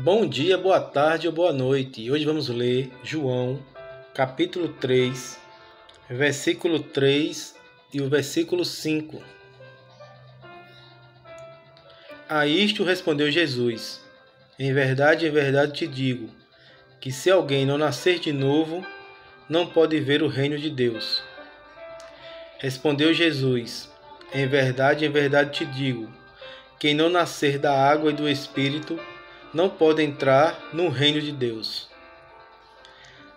Bom dia, boa tarde ou boa noite. Hoje vamos ler João, capítulo 3, versículo 3 e o versículo 5. A isto respondeu Jesus: Em verdade, em verdade te digo, que se alguém não nascer de novo, não pode ver o reino de Deus. Respondeu Jesus: Em verdade, em verdade te digo, quem não nascer da água e do Espírito, não pode entrar no reino de Deus.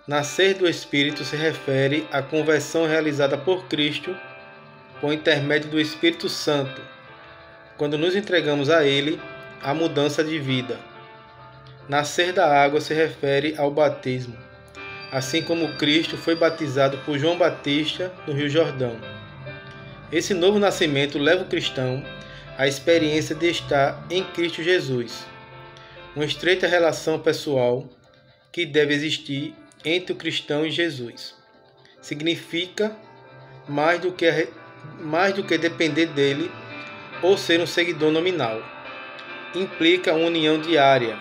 Nascer do Espírito se refere à conversão realizada por Cristo por intermédio do Espírito Santo, quando nos entregamos a Ele, a mudança de vida. Nascer da água se refere ao batismo, assim como Cristo foi batizado por João Batista no Rio Jordão. Esse novo nascimento leva o cristão à experiência de estar em Cristo Jesus uma estreita relação pessoal que deve existir entre o cristão e Jesus. Significa mais do que, mais do que depender dele ou ser um seguidor nominal. Implica uma união diária,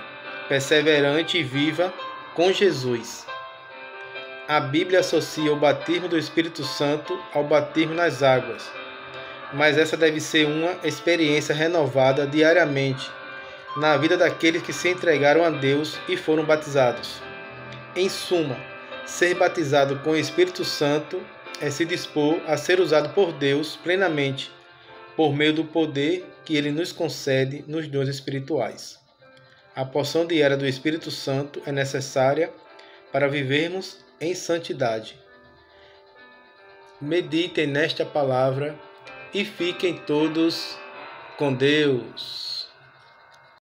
perseverante e viva com Jesus. A Bíblia associa o batismo do Espírito Santo ao batismo nas águas, mas essa deve ser uma experiência renovada diariamente na vida daqueles que se entregaram a Deus e foram batizados. Em suma, ser batizado com o Espírito Santo é se dispor a ser usado por Deus plenamente, por meio do poder que ele nos concede nos dons espirituais. A porção diária do Espírito Santo é necessária para vivermos em santidade. Meditem nesta palavra e fiquem todos com Deus.